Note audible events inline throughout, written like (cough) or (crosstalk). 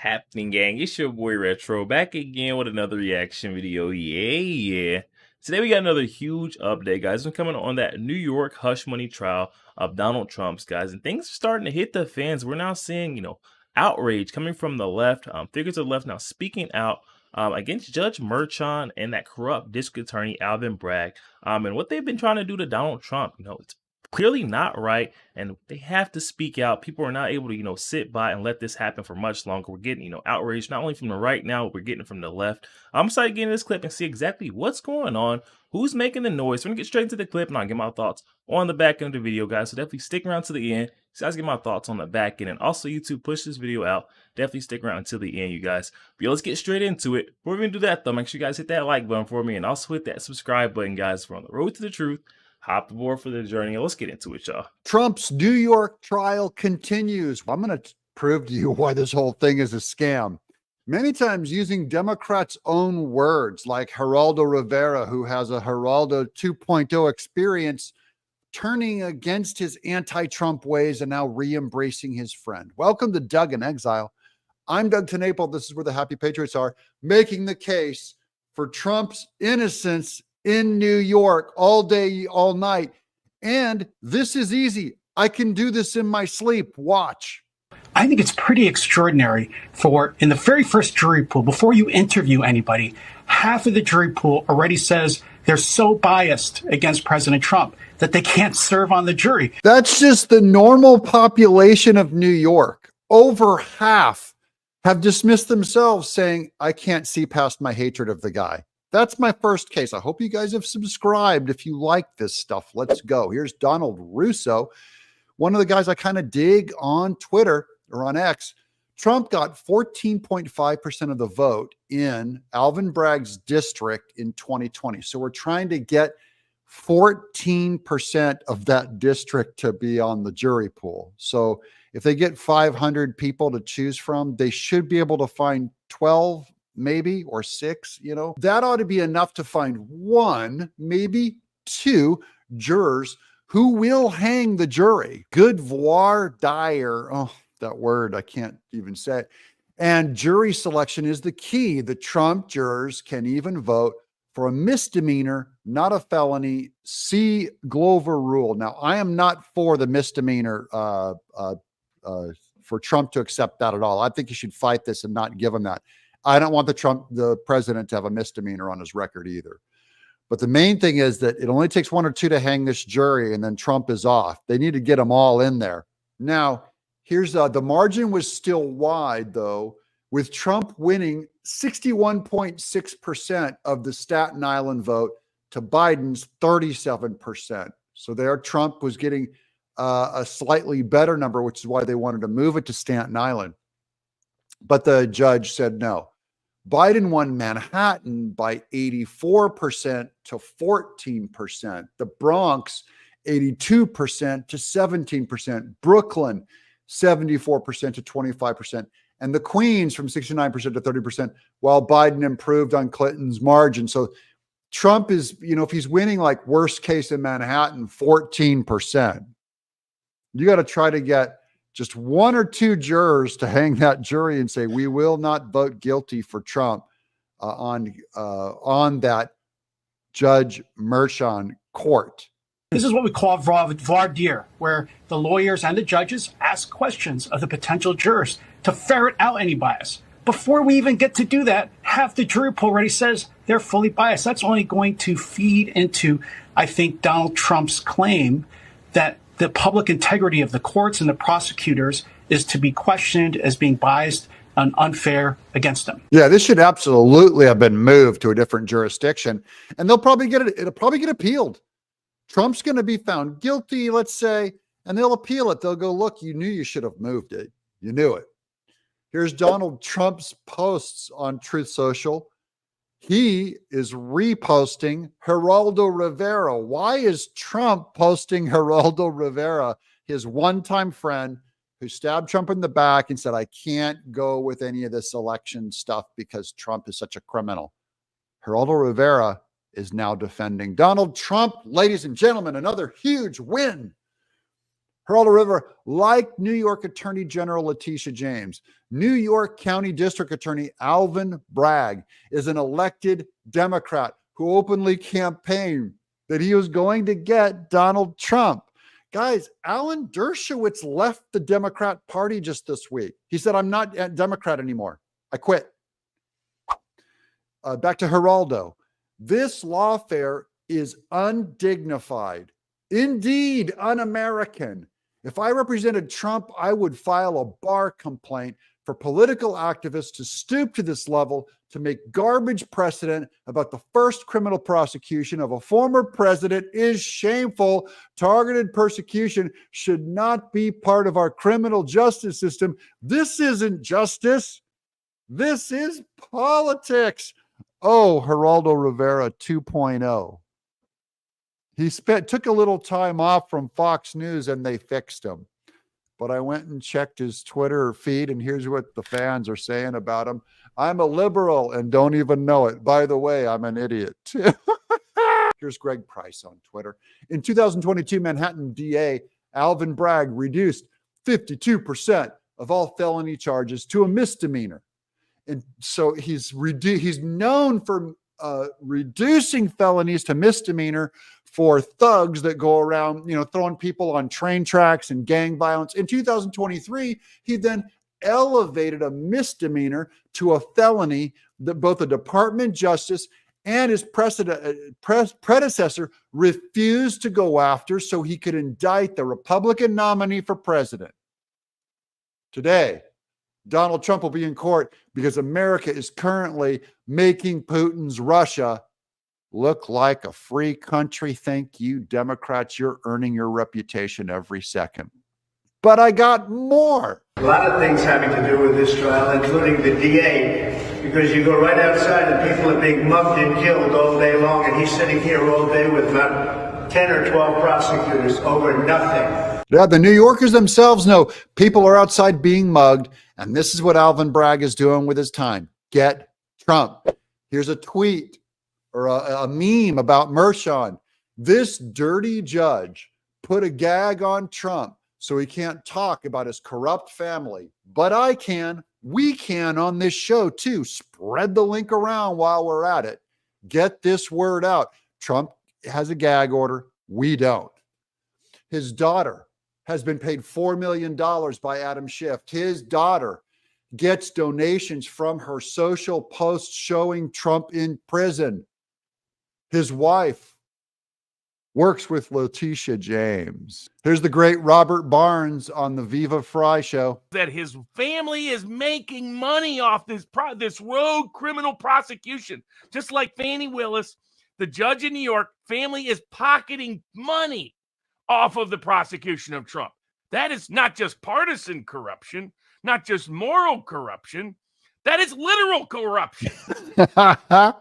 happening, gang? It's your boy Retro back again with another reaction video. Yeah, yeah. Today we got another huge update, guys. We're coming on that New York hush money trial of Donald Trump's, guys, and things are starting to hit the fans. We're now seeing, you know, outrage coming from the left, um, figures of the left now speaking out um, against Judge Merchan and that corrupt district attorney Alvin Bragg, um, and what they've been trying to do to Donald Trump. You know, it's clearly not right and they have to speak out. People are not able to you know sit by and let this happen for much longer. We're getting you know outrage not only from the right now we're getting from the left. I'm excited to get in this clip and see exactly what's going on who's making the noise. We're gonna get straight into the clip and i'll get my thoughts on the back end of the video guys. So definitely stick around to the end. So guys get my thoughts on the back end. And also youtube push this video out. Definitely stick around until the end you guys. But let's get straight into it. Before we do that though make sure you guys hit that like button for me and also hit that subscribe button guys. We're on the road to the truth hop aboard for the journey. Let's get into it, y'all. Trump's New York trial continues. I'm going to prove to you (laughs) why this whole thing is a scam. Many times using Democrats' own words, like Geraldo Rivera, who has a Geraldo 2.0 experience, turning against his anti Trump ways and now re embracing his friend. Welcome to Doug in Exile. I'm Doug TenNapel. This is where the happy patriots are, making the case for Trump's innocence in New York all day, all night. And this is easy. I can do this in my sleep. Watch. I think it's pretty extraordinary for in the very first jury pool, before you interview anybody, half of the jury pool already says they're so biased against President Trump that they can't serve on the jury. That's just the normal population of New York. Over half have dismissed themselves, saying, I can't see past my hatred of the guy. That's my first case. I hope you guys have subscribed if you like this stuff. Let's go. Here's Donald Russo, one of the guys I kind of dig on Twitter or on X. Trump got 14.5% of the vote in Alvin Bragg's district in 2020. So we're trying to get 14% of that district to be on the jury pool. So if they get 500 people to choose from, they should be able to find 12 maybe, or six, you know, that ought to be enough to find one, maybe two jurors who will hang the jury. Good voir dire. Oh, that word, I can't even say it. And jury selection is the key. The Trump jurors can even vote for a misdemeanor, not a felony. See Glover rule. Now, I am not for the misdemeanor uh, uh, uh, for Trump to accept that at all. I think he should fight this and not give him that. I don't want the Trump, the president, to have a misdemeanor on his record either. But the main thing is that it only takes one or two to hang this jury, and then Trump is off. They need to get them all in there. Now, here's uh, the margin was still wide though, with Trump winning 61.6% of the Staten Island vote to Biden's 37%. So there, Trump was getting uh, a slightly better number, which is why they wanted to move it to Staten Island. But the judge said no. Biden won Manhattan by 84% to 14%. The Bronx, 82% to 17%. Brooklyn, 74% to 25%. And the Queens from 69% to 30%, while Biden improved on Clinton's margin. So Trump is, you know, if he's winning like worst case in Manhattan, 14%, you got to try to get just one or two jurors to hang that jury and say we will not vote guilty for Trump uh, on uh, on that Judge Merchan court. This is what we call voir dire, where the lawyers and the judges ask questions of the potential jurors to ferret out any bias. Before we even get to do that, half the jury pool already says they're fully biased. That's only going to feed into, I think, Donald Trump's claim that the public integrity of the courts and the prosecutors is to be questioned as being biased and unfair against them. Yeah, this should absolutely have been moved to a different jurisdiction, and they'll probably get it. It'll probably get appealed. Trump's going to be found guilty, let's say, and they'll appeal it. They'll go, look, you knew you should have moved it. You knew it. Here's Donald Trump's posts on Truth Social he is reposting Geraldo Rivera. Why is Trump posting (laughs) Geraldo Rivera, his one time friend who stabbed Trump in the back and said, I can't go with any of this election stuff because Trump is such a criminal? Geraldo Rivera is now defending Donald Trump. Ladies and gentlemen, another huge win. Geraldo Rivera, like New York Attorney General Letitia James, New York County District Attorney Alvin Bragg is an elected Democrat who openly campaigned that he was going to get Donald Trump. Guys, Alan Dershowitz left the Democrat Party just this week. He said, I'm not a Democrat anymore. I quit. Uh, back to Geraldo. This lawfare is undignified, indeed un American. If I represented Trump, I would file a bar complaint for political activists to stoop to this level to make garbage precedent about the first criminal prosecution of a former president is shameful. Targeted persecution should not be part of our criminal justice system. This isn't justice. This is politics. Oh, Geraldo Rivera 2.0. He spent took a little time off from Fox News and they fixed him. But I went and checked his Twitter feed, and here's what the fans are saying about him. I'm a liberal and don't even know it. By the way, I'm an idiot. too. (laughs) here's Greg Price on Twitter. In 2022, Manhattan DA Alvin Bragg reduced 52% of all felony charges to a misdemeanor. And so he's redu- he's known for uh, reducing felonies to misdemeanor for thugs that go around, you know, throwing people on train tracks and gang violence. In 2023, he then elevated a misdemeanor to a felony that both the Department of Justice and his uh, predecessor refused to go after so he could indict the Republican nominee for president. Today, Donald Trump will be in court because America is currently making Putin's Russia look like a free country. Thank you, Democrats. You're earning your reputation every second. But I got more. A lot of things having to do with this trial, including the DA, because you go right outside and people are being mugged and killed all day long, and he's sitting here all day with about 10 or 12 prosecutors over nothing. Yeah, the New Yorkers themselves know people are outside being mugged, and this is what Alvin Bragg is doing with his time. Get Trump. Here's a tweet or a, a meme about Merchan. This dirty judge put a gag on Trump so he can't talk about his corrupt family. But I can, we can on this show too. Spread the link around while we're at it. Get this word out. Trump has a gag order. We don't. His daughter has been paid $4 million by Adam Schiff. His daughter gets donations from her social posts showing Trump in prison. His wife works with Letitia James. Here's the great Robert Barnes on the Viva Frei show. That his family is making money off this pro- this rogue criminal prosecution, just like Fani Willis, the judge in New York. Family is pocketing money off of the prosecution of Trump. That is not just partisan corruption, not just moral corruption. That is literal corruption. (laughs) I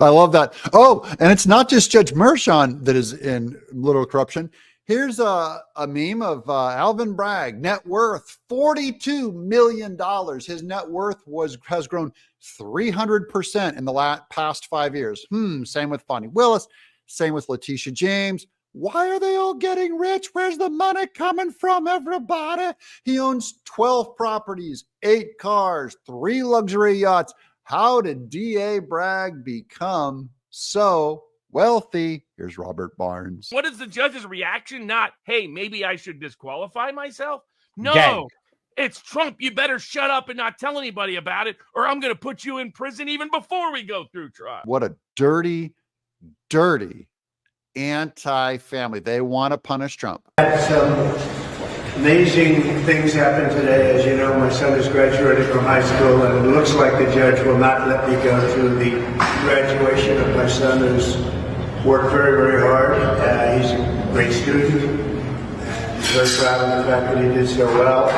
love that. Oh, and it's not just Judge Merchan that is in literal corruption. Here's a, a meme of uh, Alvin Bragg, net worth $42 million. His net worth was has grown 300% in the last, past five years. Hmm, same with Fani Willis, same with Letitia James. Why are they all getting rich? Where's the money coming from, everybody? He owns 12 properties, eight cars, three luxury yachts. How did D.A. Bragg become so wealthy? Here's Robert Barnes. What is the judge's reaction? Not, hey, maybe I should disqualify myself. No, Gang. it's Trump. You better shut up and not tell anybody about it, or I'm going to put you in prison even before we go through trial. What a dirty, dirty anti family. They want to punish Trump. Some amazing things happened today. As you know, my son is graduating from high school, and it looks like the judge will not let me go to the graduation of my son, who's worked very, very hard. Uh, he's a great student. I'm very proud of the fact that he did so well.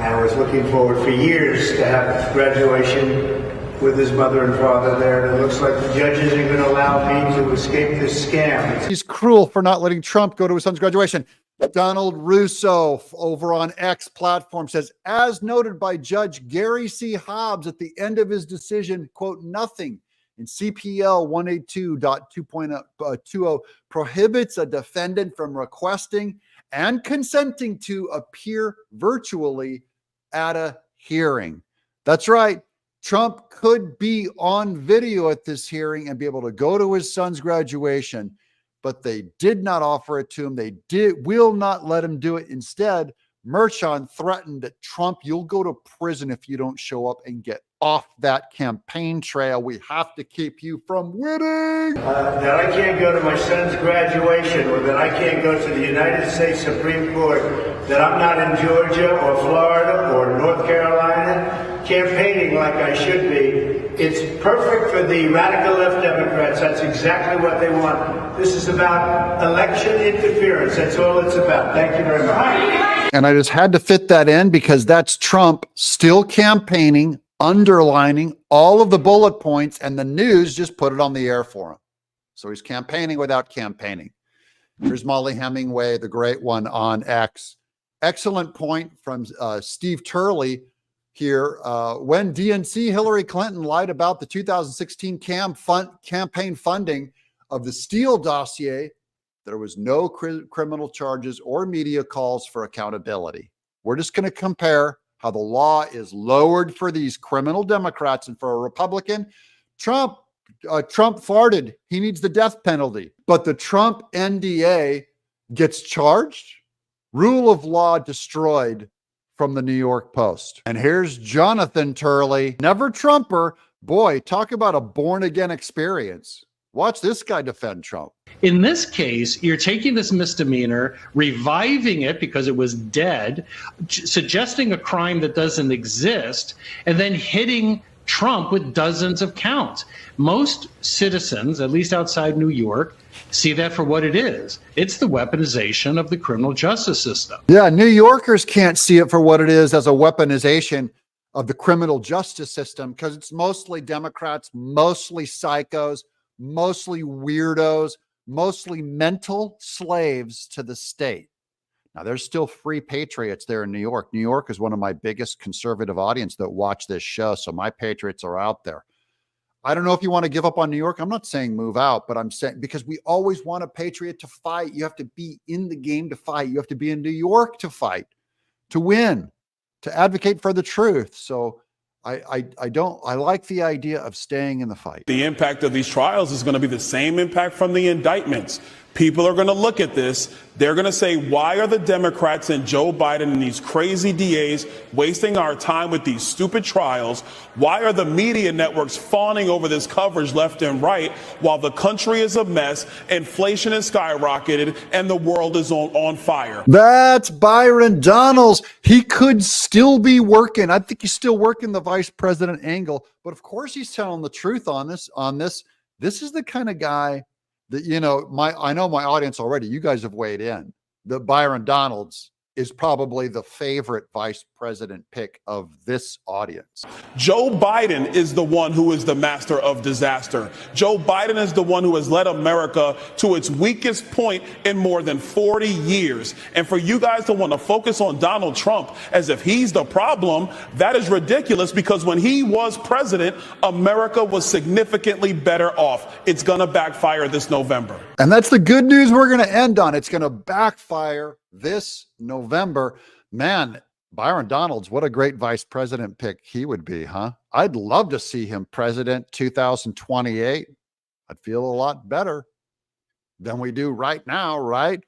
I was looking forward for years to have graduation with his mother and father there, and it looks like the judge isn't going to allow me to escape this scam. He's cruel for not letting Trump go to his son's graduation. Donald Russo over on X platform says, as noted by Judge Gary C. Hobbs at the end of his decision, quote, nothing in CPL 182.2.20 uh, prohibits a defendant from requesting and consenting to appear virtually at a hearing. That's right. Trump could be on video at this hearing and be able to go to his son's graduation, but they did not offer it to him. They did will not let him do it. Instead, Merchan threatened that Trump, you'll go to prison if you don't show up and get off that campaign trail. We have to keep you from winning. Uh, that I can't go to my son's graduation or that I can't go to the United States Supreme Court, that I'm not in Georgia or Florida or North Carolina campaigning like I should be. It's perfect for the radical left Democrats. That's exactly what they want. This is about election interference. That's all it's about. Thank you very much. And I just had to fit that in because that's Trump still campaigning underlining all of the bullet points, and the news just put it on the air for him. So he's campaigning without campaigning. Here's Mollie Hemingway, the great one on X. Excellent point from uh, Steve Turley here. Uh, when DNC Hillary Clinton lied about the 2016 cam campaign funding of the Steele dossier, there was no cr criminal charges or media calls for accountability. We're just going to compare how the law is lowered for these criminal Democrats and for a Republican. Trump, uh, Trump farted. He needs the death penalty. But the Trump NDA gets charged. Rule of law destroyed from the New York Post. And here's Jonathan Turley, never Trumper. Boy, talk about a born again experience. Watch this guy defend Trump. In this case, you're taking this misdemeanor, reviving it because it was dead, suggesting a crime that doesn't exist, and then hitting Trump with dozens of counts. Most citizens, at least outside New York, see that for what it is. It's the weaponization of the criminal justice system. Yeah, New Yorkers can't see it for what it is as a weaponization of the criminal justice system because it's mostly Democrats, mostly psychos, mostly weirdos, mostly mental slaves to the state. Now, there's still free patriots there in New York. New York is one of my biggest conservative audience that watch this show. So my patriots are out there. I don't know if you want to give up on New York. I'm not saying move out, but I'm saying because we always want a patriot to fight. You have to be in the game to fight. You have to be in New York to fight, to win, to advocate for the truth. So I, I, I don't I like the idea of staying in the fight. The impact of these trials is going to be the same impact from the indictments. People are going to look at this. They're going to say, why are the Democrats and Joe Biden and these crazy DAs wasting our time with these stupid trials? Why are the media networks fawning over this coverage left and right while the country is a mess, inflation has skyrocketed, and the world is on, on fire? That's Byron Donalds. He could still be working. I think he's still working the vice president angle, but of course he's telling the truth on this. On this, this is the kind of guy that you know my i know my audience already. You guys have weighed in. The byron donalds is probably the favorite vice president pick of this audience. Joe Biden is the one who is the master of disaster. Joe Biden is the one who has led America to its weakest point in more than 40 years. And for you guys to want to focus on Donald Trump as if he's the problem, that is ridiculous because when he was president, America was significantly better off. It's going to backfire this November. And that's the good news we're going to end on. It's going to backfire this November. Man, Byron Donalds, what a great vice president pick he would be, huh? I'd love to see him president 2028. I'd feel a lot better than we do right now, right?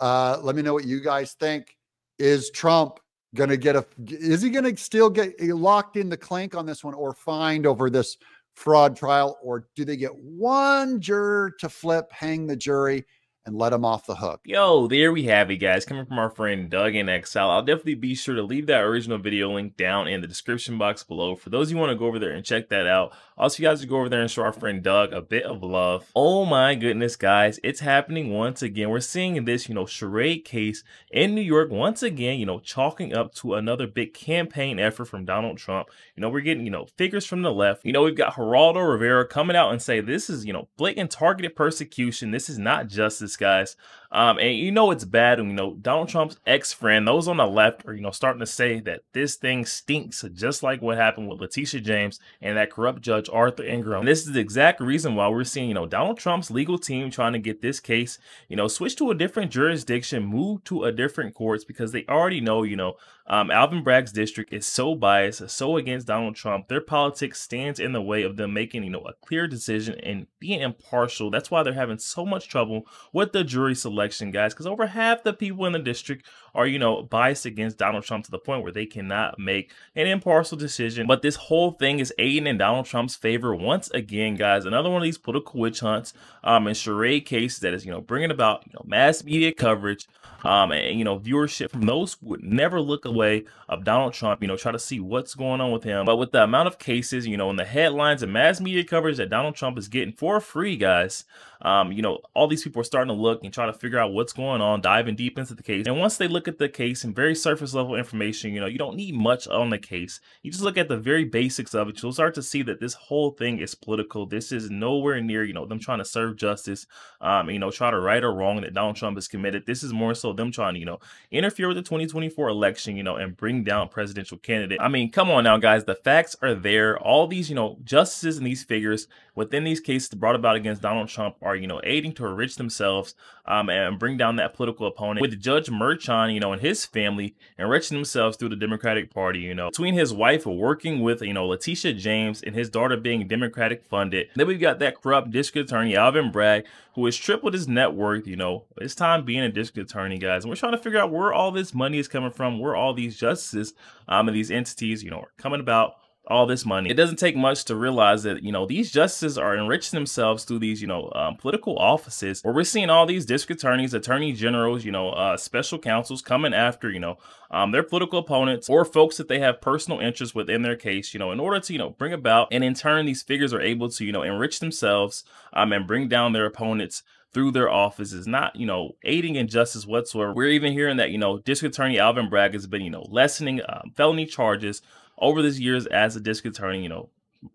Uh, let me know what you guys think. Is Trump going to get a, is he going to still get locked in the clink on this one or fined over this fraud trial? Or do they get one juror to flip, hang the jury? And let them off the hook. Yo, there we have it, guys. Coming from our friend Doug in Exile. I'll definitely be sure to leave that original video link down in the description box below. For those you want to go over there and check that out. Also, you guys to go over there and show our friend Doug a bit of love. Oh my goodness, guys. It's happening once again. We're seeing this, you know, charade case in New York once again, you know, chalking up to another big campaign effort from Donald Trump. You know, we're getting, you know, figures from the left. You know, we've got Geraldo Rivera coming out and say this is, you know, blatant targeted persecution. This is not justice, guys. Um, and you know it's bad when you know Donald Trump's ex-friend, those on the left are you know starting to say that this thing stinks, just like what happened with Letitia James and that corrupt judge Arthur Ingram. And this is the exact reason why we're seeing you know Donald Trump's legal team trying to get this case you know switched to a different jurisdiction, move to a different courts because they already know you know um, Alvin Bragg's district is so biased, so against Donald Trump. Their politics stands in the way of them making you know a clear decision and being impartial. That's why they're having so much trouble with the jury selection election, guys, because over half the people in the district are, you know, biased against Donald Trump to the point where they cannot make an impartial decision. But this whole thing is aiding in Donald Trump's favor once again, guys. Another one of these political witch hunts um, and charade cases that is, you know, bringing about, you know, mass media coverage um, and, you know, viewership from those who would never look away of Donald Trump, you know, try to see what's going on with him. But with the amount of cases, you know, in the headlines and mass media coverage that Donald Trump is getting for free, guys, um, you know, all these people are starting to look and try to figure out what's going on, diving deep into the case. And once they look at the case and very surface level information, you know, you don't need much on the case. You just look at the very basics of it. You'll start to see that this whole thing is political. This is nowhere near, you know, them trying to serve justice, um, you know, try to right or wrong that Donald Trump has committed. This is more so them trying to, you know, interfere with the 2024 election, you know, and bring down presidential candidate. I mean, come on now, guys. The facts are there. All these, you know, justices and these figures within these cases brought about against Donald Trump are, you know, aiding to enrich themselves um, and bring down that political opponent. With Judge Merchan, you know, and his family enriching themselves through the Democratic Party, you know, between his wife working with, you know, Letitia James and his daughter being Democratic funded. Then we've got that corrupt district attorney, Alvin Bragg, who has tripled his net worth, you know, it's time being a district attorney, guys. And we're trying to figure out where all this money is coming from, where all these justices um, and these entities, you know, are coming about all this money. It doesn't take much to realize that, you know, these justices are enriching themselves through these, you know, um, political offices where we're seeing all these district attorneys, attorney generals, you know, uh, special counsels coming after, you know, um, their political opponents or folks that they have personal interest within their case, you know, in order to, you know, bring about and in turn, these figures are able to, you know, enrich themselves um, and bring down their opponents through their office is not, you know, aiding injustice whatsoever. We're even hearing that, you know, District Attorney Alvin Bragg has been, you know, lessening um, felony charges over these years as a district attorney, you know,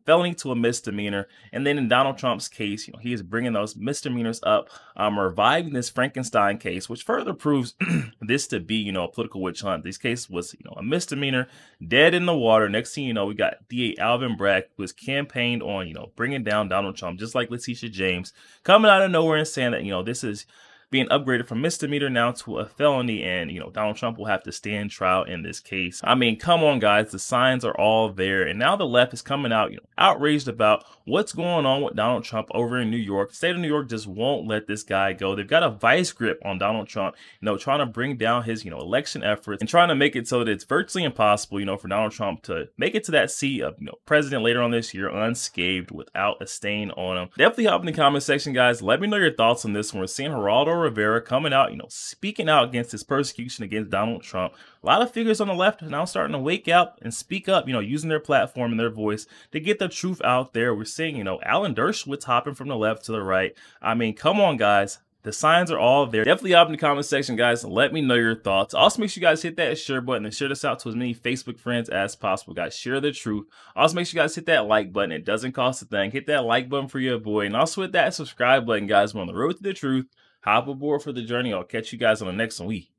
felony to a misdemeanor. And then in Donald Trump's case, you know, he is bringing those misdemeanors up, um, reviving this Frankenstein case, which further proves (clears throat) this to be, you know, a political witch hunt. This case was, you know, a misdemeanor, dead in the water. Next thing you know, we got DA Alvin Bragg, who was campaigned on, you know, bringing down Donald Trump, just like Letitia James, coming out of nowhere and saying that, you know, this is being upgraded from misdemeanor now to a felony. And, you know, Donald Trump will have to stand trial in this case. I mean, come on, guys. The signs are all there. And now the left is coming out, you know, outraged about what's going on with Donald Trump over in New York. The state of New York just won't let this guy go. They've got a vice grip on Donald Trump, you know, trying to bring down his, you know, election efforts and trying to make it so that it's virtually impossible, you know, for Donald Trump to make it to that seat of, you know, president later on this year unscathed without a stain on him. Definitely hop in the comment section, guys. Let me know your thoughts on this one. We're seeing Geraldo Rivera coming out, you know, speaking out against his persecution against Donald Trump. A lot of figures on the left are now starting to wake up and speak up, you know, using their platform and their voice to get the truth out there. We're seeing, you know, Alan Dershowitz hopping from the left to the right. I mean, come on, guys. The signs are all there. Definitely up in the comment section, guys. Let me know your thoughts. Also, make sure you guys hit that share button and share this out to as many Facebook friends as possible, guys. Share the truth. Also, make sure you guys hit that like button. It doesn't cost a thing. Hit that like button for your boy. And also hit that subscribe button, guys. We're on the road to the truth hop aboard for the journey. I'll catch you guys on the next one. We.